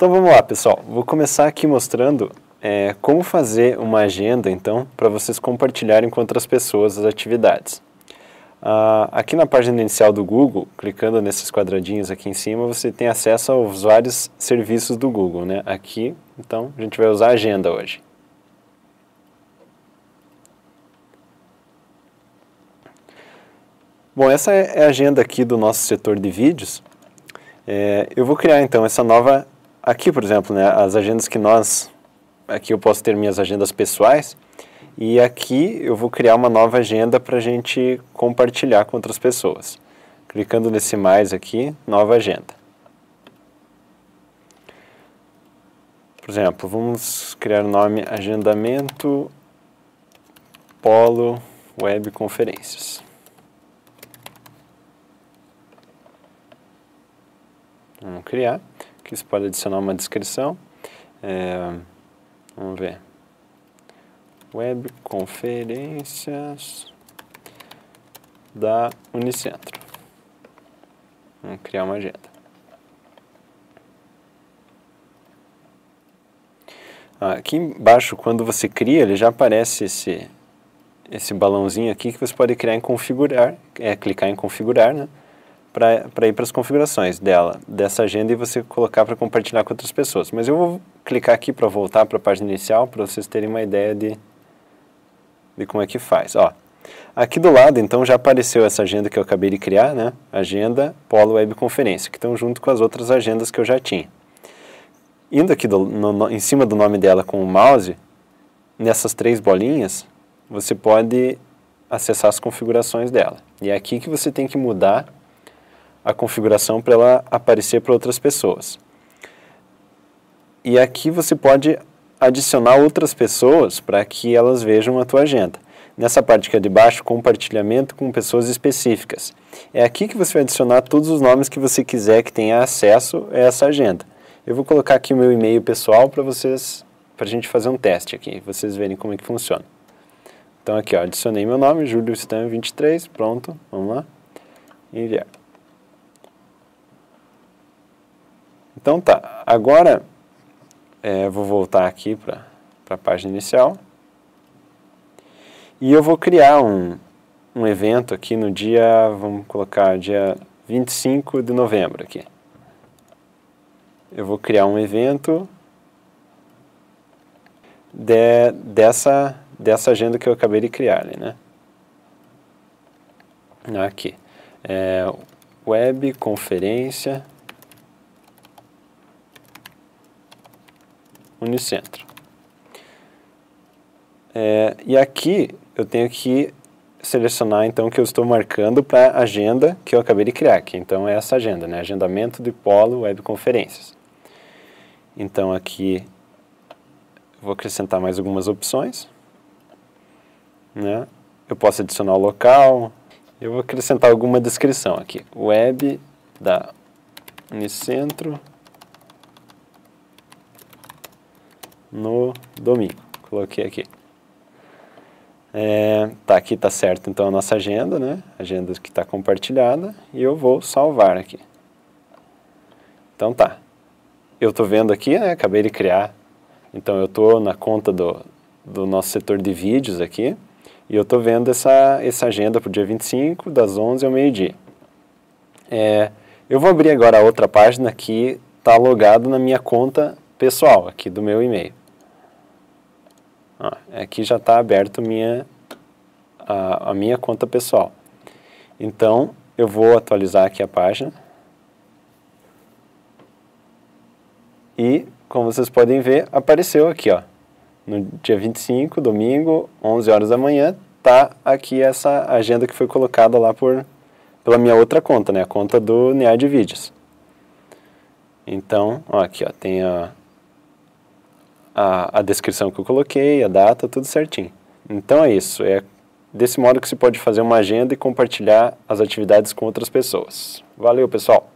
Então vamos lá, pessoal. Vou começar aqui mostrando é, como fazer uma agenda, então, para vocês compartilharem com outras pessoas as atividades. Ah, aqui na página inicial do Google, clicando nesses quadradinhos aqui em cima, você tem acesso aos vários serviços do Google. Né? Aqui, então, a gente vai usar a agenda hoje. Bom, essa é a agenda aqui do nosso setor de vídeos. É, eu vou criar então essa nova, aqui por exemplo, né, as agendas que nós, aqui eu posso ter minhas agendas pessoais, e aqui eu vou criar uma nova agenda para a gente compartilhar com outras pessoas. Clicando nesse mais aqui, nova agenda. Por exemplo, vamos criar o nome Agendamento Polo Web Conferências. Vamos criar. Aqui você pode adicionar uma descrição. É, vamos ver. Web conferências da Unicentro. Vamos criar uma agenda. Aqui embaixo, quando você cria, ele já aparece esse, esse balãozinho aqui que você pode criar em configurar, é clicar em configurar, né? Para ir para as configurações dela, dessa agenda e você colocar para compartilhar com outras pessoas. Mas eu vou clicar aqui para voltar para a página inicial para vocês terem uma ideia de, de como é que faz. Ó, aqui do lado, então, já apareceu essa agenda que eu acabei de criar, né? Agenda Polo Web Conferência, que estão junto com as outras agendas que eu já tinha. Indo aqui do, no, em cima do nome dela com o mouse, nessas três bolinhas, você pode acessar as configurações dela. E é aqui que você tem que mudar a configuração para ela aparecer para outras pessoas. E aqui você pode adicionar outras pessoas para que elas vejam a tua agenda. Nessa parte que é de baixo, compartilhamento com pessoas específicas. É aqui que você vai adicionar todos os nomes que você quiser que tenha acesso a essa agenda. Eu vou colocar aqui o meu e-mail pessoal para vocês, para a gente fazer um teste aqui, vocês verem como é que funciona. Então aqui, ó, adicionei meu nome, Júlio Stan 23, pronto, vamos lá, enviar. Então tá, agora é, vou voltar aqui para a página inicial e eu vou criar um, um evento aqui no dia, vamos colocar dia 25 de novembro aqui. Eu vou criar um evento de, dessa, dessa agenda que eu acabei de criar né? Aqui. É, web conferência Unicentro. É, e aqui eu tenho que selecionar então o que eu estou marcando para a agenda que eu acabei de criar, aqui. então é essa agenda, né? agendamento de polo webconferências. Então aqui vou acrescentar mais algumas opções. Né? Eu posso adicionar o local, eu vou acrescentar alguma descrição aqui. Web da Unicentro no domingo. Coloquei aqui. É, tá, aqui tá certo então a nossa agenda, né? Agenda que está compartilhada e eu vou salvar aqui. Então tá. Eu tô vendo aqui, né? Acabei de criar. Então eu tô na conta do, do nosso setor de vídeos aqui e eu tô vendo essa, essa agenda para o dia 25, das 11 ao meio-dia. É, eu vou abrir agora a outra página que está logado na minha conta pessoal, aqui do meu e-mail. Aqui já está aberto minha, a, a minha conta pessoal. Então, eu vou atualizar aqui a página. E, como vocês podem ver, apareceu aqui, ó. No dia 25, domingo, 11 horas da manhã, tá aqui essa agenda que foi colocada lá por, pela minha outra conta, né? A conta do NEAD Vídeos. Então, ó, aqui ó, tem a, a, a descrição que eu coloquei, a data, tudo certinho. Então é isso, é desse modo que se pode fazer uma agenda e compartilhar as atividades com outras pessoas. Valeu, pessoal!